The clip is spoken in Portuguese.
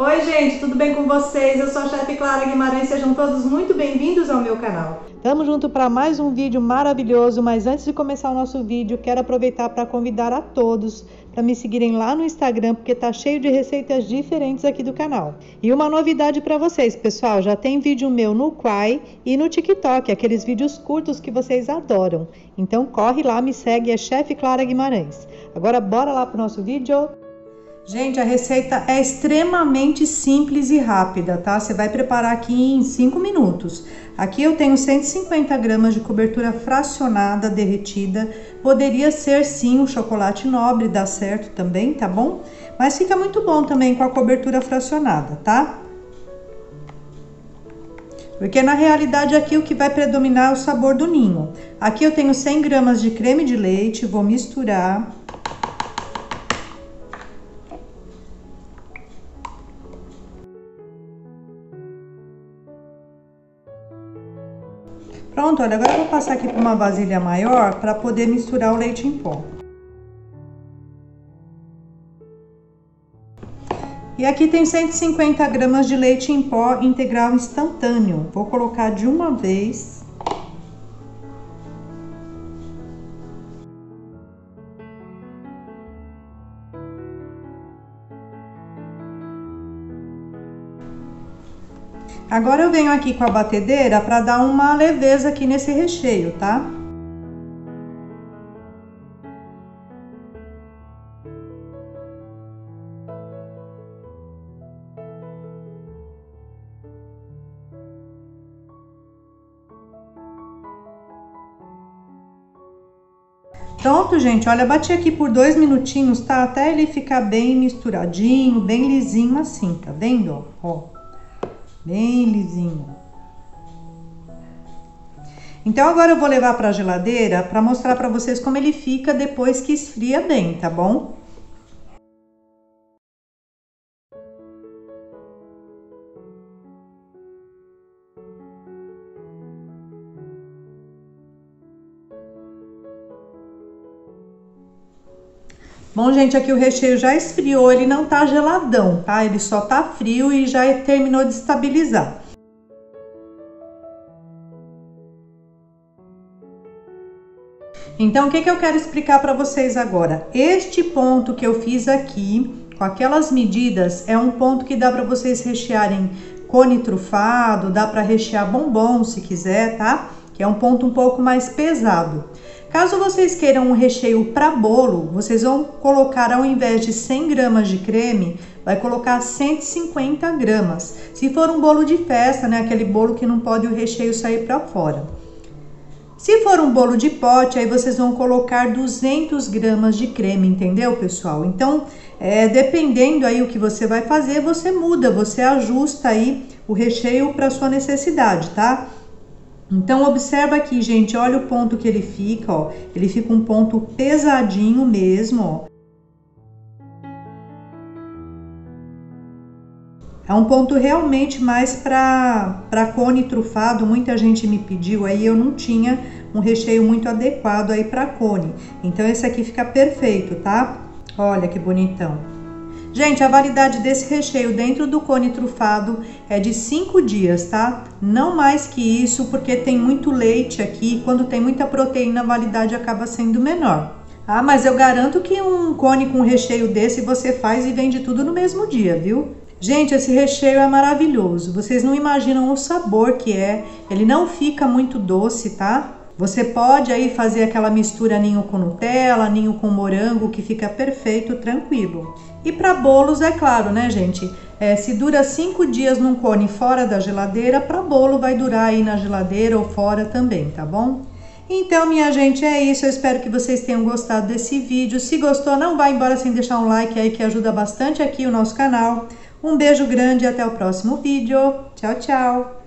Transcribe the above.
Oi gente, tudo bem com vocês? Eu sou a chefe Clara Guimarães, sejam todos muito bem-vindos ao meu canal. Tamo junto para mais um vídeo maravilhoso, mas antes de começar o nosso vídeo, quero aproveitar para convidar a todos para me seguirem lá no Instagram, porque tá cheio de receitas diferentes aqui do canal. E uma novidade para vocês, pessoal, já tem vídeo meu no Quai e no TikTok, aqueles vídeos curtos que vocês adoram. Então corre lá, me segue, é chefe Clara Guimarães. Agora bora lá pro nosso vídeo. Gente, a receita é extremamente simples e rápida, tá? Você vai preparar aqui em 5 minutos. Aqui eu tenho 150 gramas de cobertura fracionada derretida. Poderia ser sim um chocolate nobre, dá certo também, tá bom? Mas fica muito bom também com a cobertura fracionada, tá? Porque na realidade aqui o que vai predominar é o sabor do ninho. Aqui eu tenho 100 gramas de creme de leite, vou misturar. Pronto, olha, agora eu vou passar aqui para uma vasilha maior para poder misturar o leite em pó. E aqui tem 150 gramas de leite em pó integral instantâneo. Vou colocar de uma vez. Agora eu venho aqui com a batedeira para dar uma leveza aqui nesse recheio, tá? Pronto, gente, olha, bati aqui por dois minutinhos, tá? Até ele ficar bem misturadinho, bem lisinho assim, tá vendo? Ó bem lisinho. Então agora eu vou levar para a geladeira para mostrar para vocês como ele fica depois que esfria bem, tá bom? Bom, gente, aqui o recheio já esfriou, ele não tá geladão, tá? Ele só tá frio e já terminou de estabilizar. Então, o que, que eu quero explicar para vocês agora? Este ponto que eu fiz aqui, com aquelas medidas, é um ponto que dá para vocês rechearem cone trufado, dá para rechear bombom se quiser, tá? Que é um ponto um pouco mais pesado. Caso vocês queiram um recheio para bolo, vocês vão colocar ao invés de 100 gramas de creme, vai colocar 150 gramas. Se for um bolo de festa, né, aquele bolo que não pode o recheio sair para fora. Se for um bolo de pote, aí vocês vão colocar 200 gramas de creme, entendeu, pessoal? Então, é, dependendo aí o que você vai fazer, você muda, você ajusta aí o recheio para sua necessidade, tá? Então, observa aqui, gente, olha o ponto que ele fica, ó. Ele fica um ponto pesadinho mesmo, ó. É um ponto realmente mais para cone trufado. Muita gente me pediu, aí eu não tinha um recheio muito adequado aí para cone. Então, esse aqui fica perfeito, tá? Olha que bonitão. Gente, a validade desse recheio dentro do cone trufado é de 5 dias, tá? Não mais que isso, porque tem muito leite aqui. Quando tem muita proteína, a validade acaba sendo menor. Ah, mas eu garanto que um cone com recheio desse você faz e vende tudo no mesmo dia, viu? Gente, esse recheio é maravilhoso. Vocês não imaginam o sabor que é. Ele não fica muito doce, tá? Você pode aí fazer aquela mistura ninho com Nutella, ninho com morango, que fica perfeito, tranquilo. E para bolos, é claro, né, gente? É, se dura cinco dias num cone fora da geladeira, para bolo vai durar aí na geladeira ou fora também, tá bom? Então, minha gente, é isso. Eu espero que vocês tenham gostado desse vídeo. Se gostou, não vá embora sem deixar um like aí que ajuda bastante aqui o nosso canal. Um beijo grande e até o próximo vídeo. Tchau, tchau!